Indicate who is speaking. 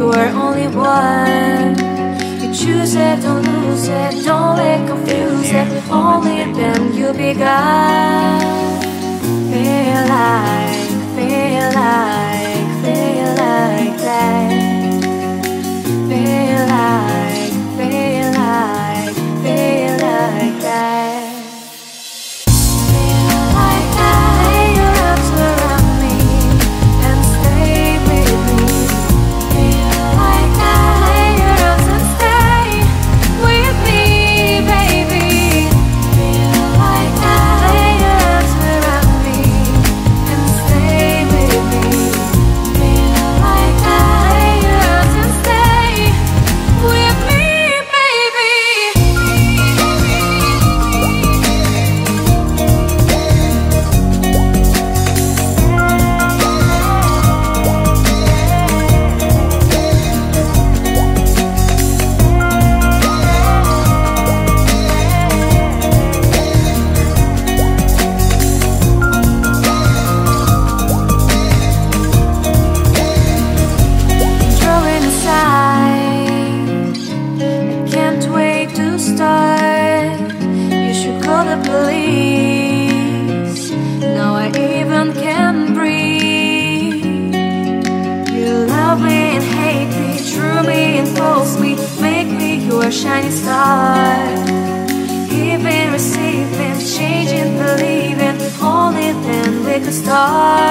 Speaker 1: you are only one You choose it, don't lose it, don't get confused. it Only then you'll be God. shining star. Giving, receiving, changing, believing, holding, them with could start.